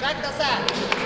Jack tá certo.